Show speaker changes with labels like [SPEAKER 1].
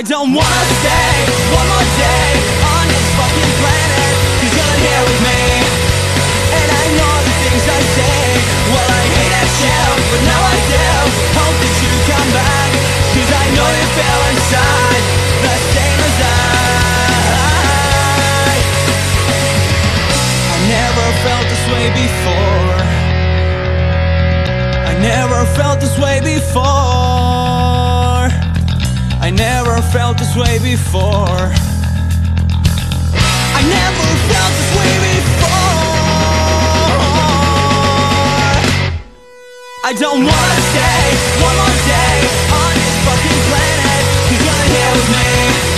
[SPEAKER 1] I don't wanna stay. One more day on this fucking planet. Cause you're here with me. And I know the things I say. Well I hate that shit But now I do. Hope that you come back. Cause I know you feel inside. The same as I. I never felt this way before. I never felt this way before felt this way before. I never felt this way before. I don't wanna stay. One more day on this fucking planet. You're here with me.